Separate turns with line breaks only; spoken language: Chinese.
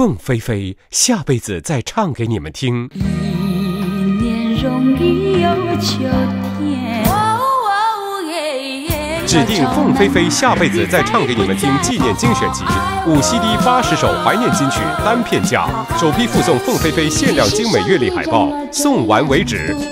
凤飞飞下辈子再唱给你们听。
一年容易有秋天。
指定凤飞飞下辈子再唱给你们听纪念精选集，五 CD 八十首怀念金曲单片价，首批附送凤飞飞限量精美月历海报，送完为止。